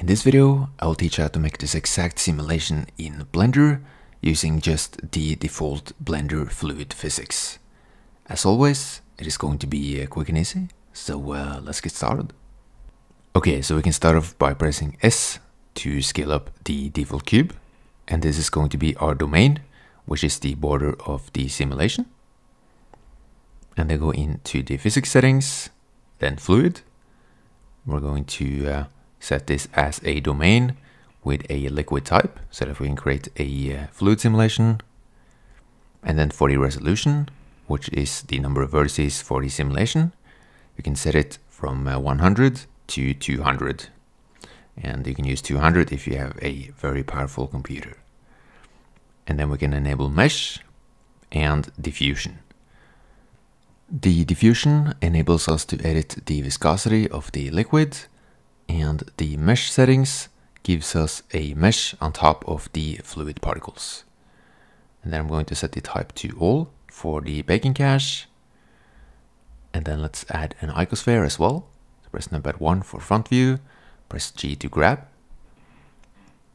In this video, I'll teach how to make this exact simulation in Blender using just the default Blender fluid physics. As always, it is going to be uh, quick and easy, so uh, let's get started. Okay, so we can start off by pressing S to scale up the default cube, and this is going to be our domain, which is the border of the simulation. And then go into the physics settings, then fluid. We're going to uh, set this as a domain with a liquid type so that we can create a uh, fluid simulation. And then for the resolution, which is the number of vertices for the simulation, you can set it from uh, 100 to 200. And you can use 200 if you have a very powerful computer. And then we can enable mesh and diffusion. The diffusion enables us to edit the viscosity of the liquid and the mesh settings gives us a mesh on top of the fluid particles. And then I'm going to set the type to all for the baking cache. And then let's add an icosphere as well. So press number 1 for front view, press G to grab,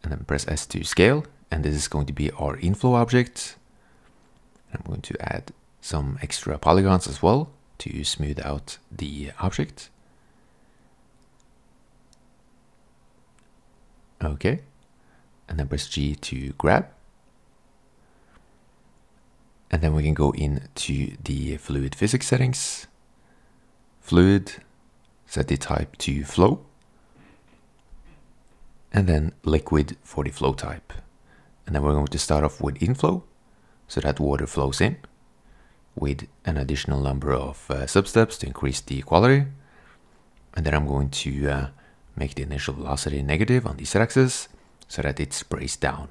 and then press S to scale. And this is going to be our inflow object. I'm going to add some extra polygons as well to smooth out the object. Okay. And then press G to grab. And then we can go into the fluid physics settings. Fluid, set the type to flow. And then liquid for the flow type. And then we're going to start off with inflow, so that water flows in with an additional number of uh, substeps to increase the quality. And then I'm going to uh, make the initial velocity negative on the z-axis so that it sprays down.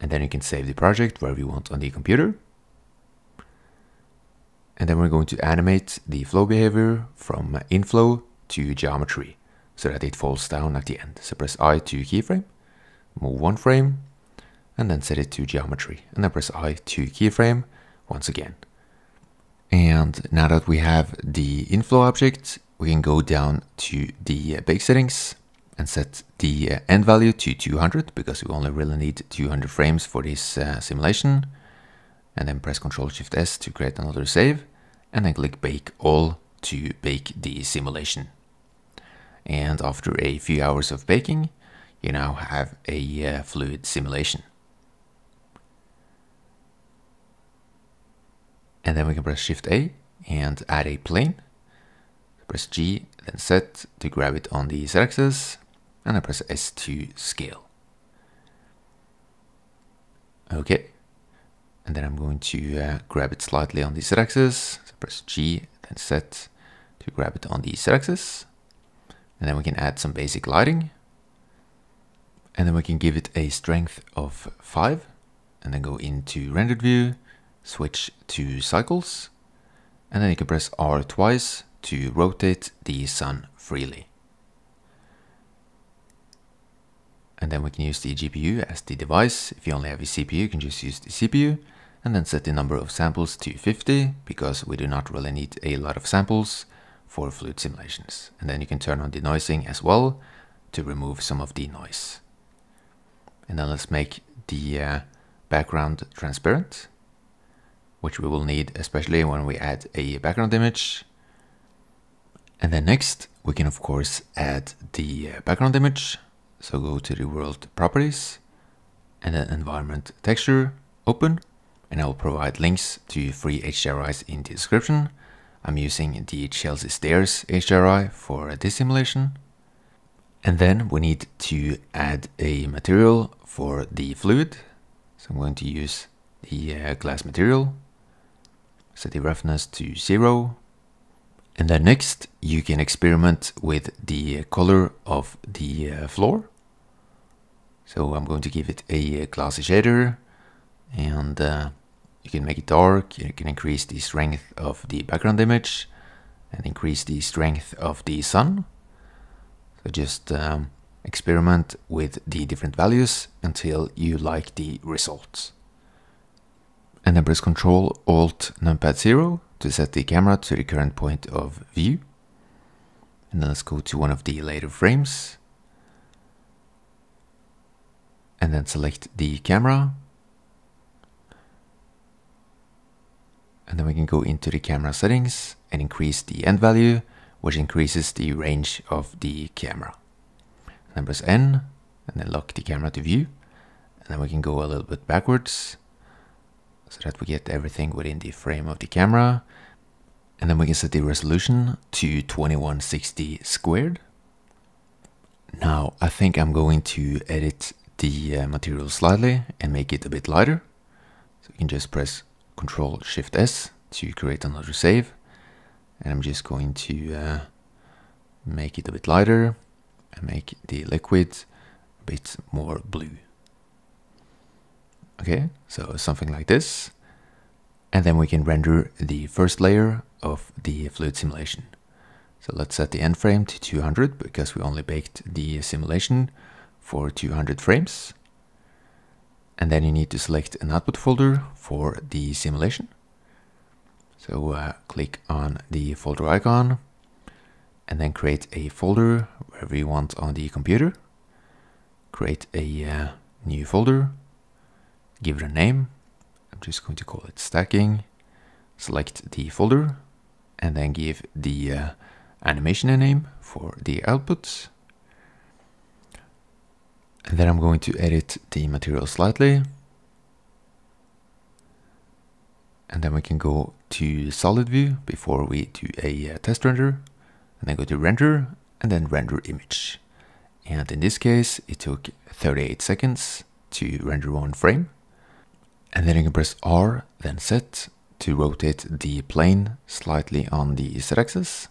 And then you can save the project wherever you want on the computer. And then we're going to animate the flow behavior from inflow to geometry so that it falls down at the end. So press I to keyframe, move one frame, and then set it to geometry. And then press I to keyframe once again. And now that we have the inflow object, we can go down to the bake settings and set the end value to 200 because we only really need 200 frames for this uh, simulation. And then press Ctrl Shift S to create another save and then click bake all to bake the simulation. And after a few hours of baking, you now have a uh, fluid simulation. And then we can press Shift A and add a plane press G, then set to grab it on the z-axis, and I press S to scale. Okay, and then I'm going to uh, grab it slightly on the z-axis, so press G, then set to grab it on the z-axis, and then we can add some basic lighting, and then we can give it a strength of 5, and then go into rendered view, switch to cycles, and then you can press R twice to rotate the sun freely. And then we can use the GPU as the device. If you only have a CPU, you can just use the CPU and then set the number of samples to 50 because we do not really need a lot of samples for fluid simulations. And then you can turn on denoising as well to remove some of the noise. And then let's make the uh, background transparent, which we will need especially when we add a background image and then next, we can of course add the uh, background image. So go to the world properties and then environment texture, open, and I will provide links to free HDRIs in the description. I'm using the Chelsea Stairs HDRI for this simulation. And then we need to add a material for the fluid. So I'm going to use the uh, glass material, set the roughness to zero, and then next, you can experiment with the color of the uh, floor. So I'm going to give it a glassy shader and uh, you can make it dark, you can increase the strength of the background image and increase the strength of the sun. So just um, experiment with the different values until you like the results. And then press Ctrl Alt Numpad 0 to set the camera to the current point of view. And then let's go to one of the later frames. and then select the camera. And then we can go into the camera settings and increase the end value, which increases the range of the camera. And press N and then lock the camera to view. And then we can go a little bit backwards so that we get everything within the frame of the camera. And then we can set the resolution to 2160 squared. Now I think I'm going to edit the uh, material slightly and make it a bit lighter. So you can just press Ctrl Shift S to create another save. And I'm just going to uh, make it a bit lighter and make the liquid a bit more blue. Okay, so something like this. And then we can render the first layer of the fluid simulation. So let's set the end frame to 200 because we only baked the simulation for 200 frames. And then you need to select an output folder for the simulation. So uh, click on the folder icon and then create a folder wherever you want on the computer. Create a uh, new folder, give it a name. I'm just going to call it stacking. Select the folder and then give the uh, animation a name for the output. And then I'm going to edit the material slightly. And then we can go to solid view before we do a uh, test render. And then go to render and then render image. And in this case, it took 38 seconds to render one frame. And then you can press R, then set to rotate the plane slightly on the z-axis.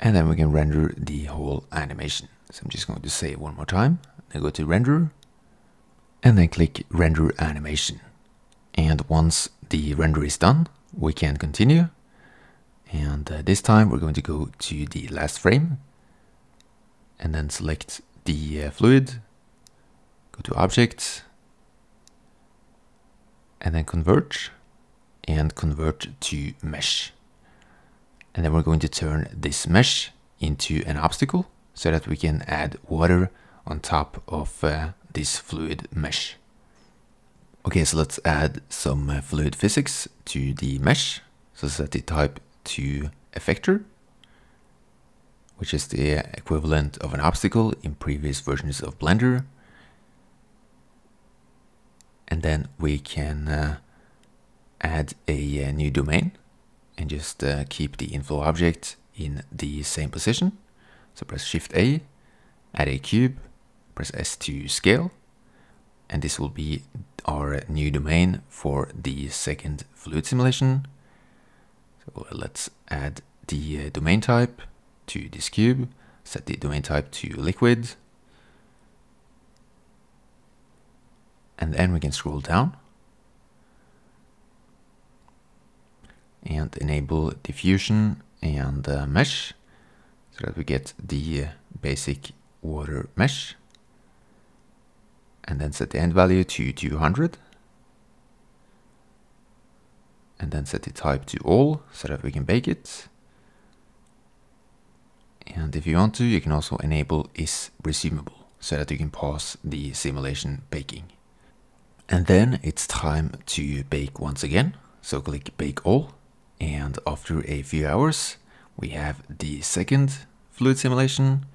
And then we can render the whole animation. So I'm just going to save one more time. Then go to render and then click render animation. And once the render is done, we can continue. And uh, this time we're going to go to the last frame and then select the uh, fluid, go to object, and then convert and convert to mesh. And then we're going to turn this mesh into an obstacle so that we can add water on top of uh, this fluid mesh. Okay, so let's add some uh, fluid physics to the mesh. So set the type to effector, which is the equivalent of an obstacle in previous versions of Blender. And then we can uh, add a, a, uh, new domain and just uh, keep the inflow object in the same position. So press Shift A, add a cube, press S to scale, and this will be our new domain for the second fluid simulation. So let's add the uh, domain type to this cube, set the domain type to liquid, and then we can scroll down and enable diffusion and uh, mesh so that we get the uh, basic water mesh. And then set the end value to 200 and then set the type to all so that we can bake it. And if you want to you can also enable is resumable so that you can pause the simulation baking and then it's time to bake once again so click bake all and after a few hours, we have the second fluid simulation,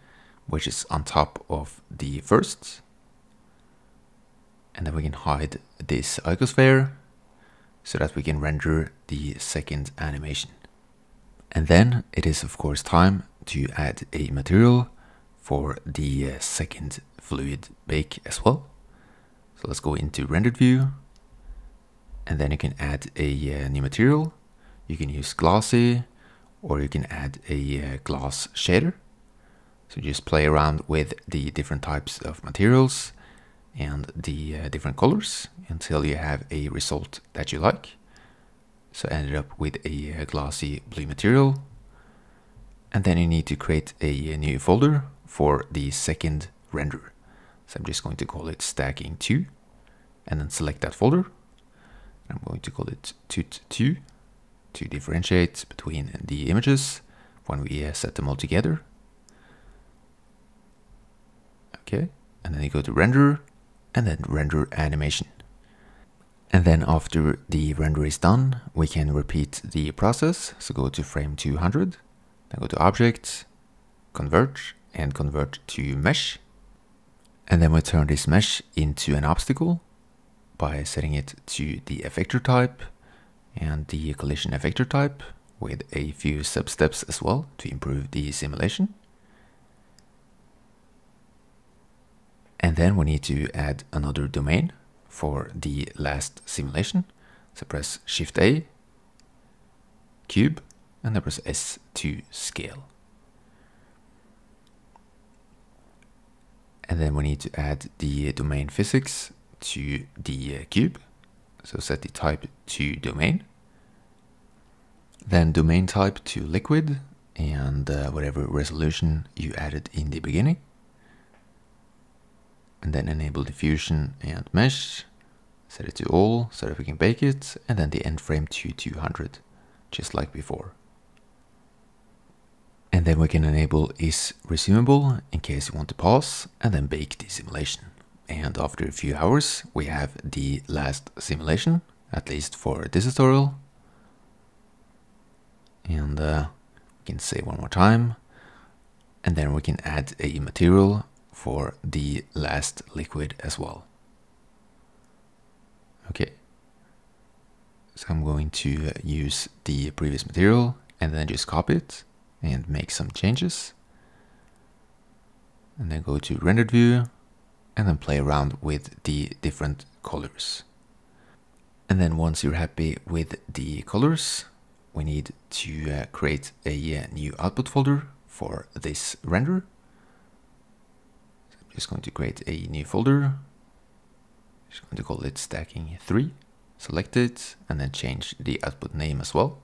which is on top of the first. And then we can hide this icosphere so that we can render the second animation. And then it is of course time to add a material for the uh, second fluid bake as well. So let's go into rendered view and then you can add a uh, new material you can use glossy or you can add a uh, gloss shader. So just play around with the different types of materials and the uh, different colors until you have a result that you like. So I ended up with a uh, glossy blue material. And then you need to create a, a new folder for the second render. So I'm just going to call it stacking 2 and then select that folder. I'm going to call it tut2 to differentiate between the images when we uh, set them all together. Okay, and then you go to render and then render animation. And then after the render is done, we can repeat the process. So go to frame 200, then go to object, convert, and convert to mesh. And then we turn this mesh into an obstacle by setting it to the effector type and the collision effector type with a few sub-steps as well to improve the simulation. And then we need to add another domain for the last simulation. So press Shift A, cube, and then press S to scale. Then we need to add the domain physics to the cube. So set the type to domain. Then domain type to liquid and uh, whatever resolution you added in the beginning and then enable diffusion and mesh, set it to all so that we can bake it, and then the end frame to 200, just like before. Then we can enable is resumable in case you want to pause and then bake the simulation. And after a few hours, we have the last simulation, at least for this tutorial. And uh, we can say one more time. And then we can add a material for the last liquid as well. Okay, so I'm going to use the previous material and then just copy it and make some changes. And then go to rendered view and then play around with the different colors. And then once you're happy with the colors, we need to uh, create a uh, new output folder for this render So I'm just going to create a new folder. Just going to call it stacking 3. Select it and then change the output name as well.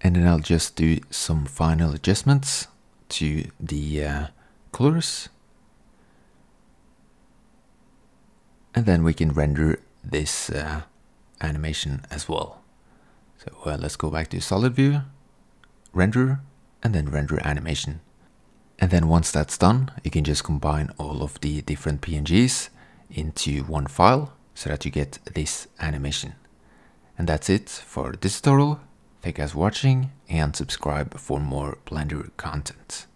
And then I'll just do some final adjustments to the uh, colors. And then we can render this uh, animation as well. So uh, let's go back to solid view, render, and then render animation. And then once that's done, you can just combine all of the different PNGs into one file so that you get this animation. And that's it for this tutorial. Thank you guys for watching and subscribe for more Blender content.